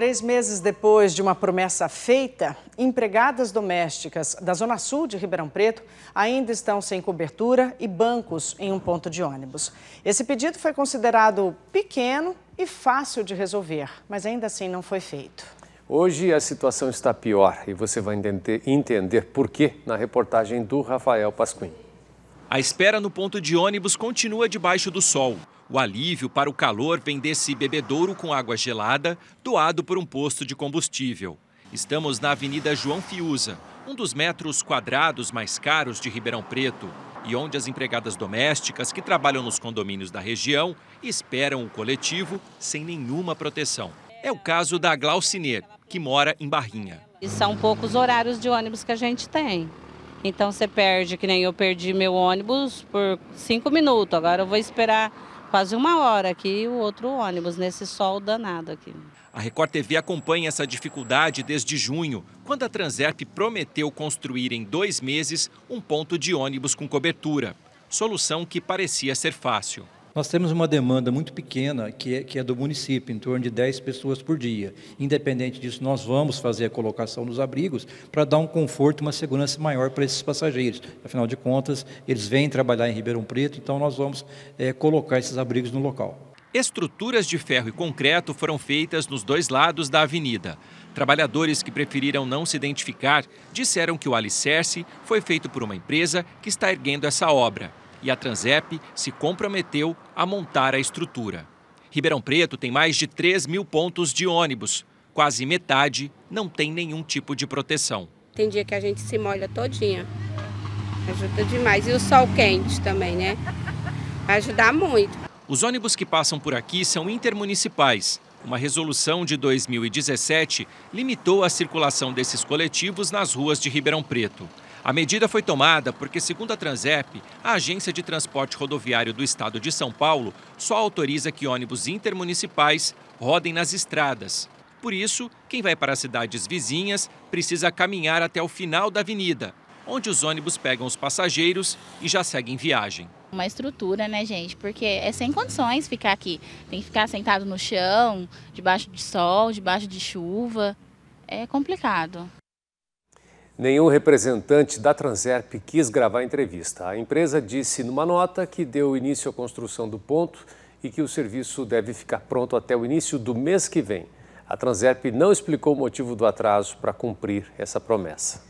Três meses depois de uma promessa feita, empregadas domésticas da Zona Sul de Ribeirão Preto ainda estão sem cobertura e bancos em um ponto de ônibus. Esse pedido foi considerado pequeno e fácil de resolver, mas ainda assim não foi feito. Hoje a situação está pior e você vai entender, entender por quê na reportagem do Rafael Pasquim. A espera no ponto de ônibus continua debaixo do sol. O alívio para o calor vem desse bebedouro com água gelada, doado por um posto de combustível. Estamos na Avenida João Fiuza, um dos metros quadrados mais caros de Ribeirão Preto, e onde as empregadas domésticas que trabalham nos condomínios da região esperam o coletivo sem nenhuma proteção. É o caso da Glauciner, que mora em Barrinha. E são poucos horários de ônibus que a gente tem. Então você perde, que nem eu perdi meu ônibus por cinco minutos. Agora eu vou esperar quase uma hora aqui o outro ônibus, nesse sol danado aqui. A Record TV acompanha essa dificuldade desde junho, quando a Transerp prometeu construir em dois meses um ponto de ônibus com cobertura. Solução que parecia ser fácil. Nós temos uma demanda muito pequena, que é, que é, do município, em torno de 10 pessoas por dia. Independente disso, nós vamos fazer a colocação dos abrigos para dar um conforto uma segurança maior para esses passageiros. Afinal de contas, eles vêm trabalhar em Ribeirão Preto, então nós vamos é, colocar esses abrigos no local. Estruturas de ferro e concreto foram feitas nos dois lados da avenida. Trabalhadores que preferiram não se identificar disseram que o alicerce foi feito por uma empresa que está erguendo essa obra e a Transep se comprometeu a montar a estrutura. Ribeirão Preto tem mais de 3 mil pontos de ônibus. Quase metade não tem nenhum tipo de proteção. Tem dia que a gente se molha todinha. Ajuda demais. E o sol quente também, né? Vai ajudar muito. Os ônibus que passam por aqui são intermunicipais. Uma resolução de 2017 limitou a circulação desses coletivos nas ruas de Ribeirão Preto. A medida foi tomada porque, segundo a Transep, a Agência de Transporte Rodoviário do Estado de São Paulo só autoriza que ônibus intermunicipais rodem nas estradas. Por isso, quem vai para as cidades vizinhas precisa caminhar até o final da avenida, onde os ônibus pegam os passageiros e já seguem viagem. Uma estrutura, né, gente? Porque é sem condições ficar aqui. Tem que ficar sentado no chão, debaixo de sol, debaixo de chuva. É complicado. Nenhum representante da Transerp quis gravar a entrevista. A empresa disse numa nota que deu início à construção do ponto e que o serviço deve ficar pronto até o início do mês que vem. A Transerp não explicou o motivo do atraso para cumprir essa promessa.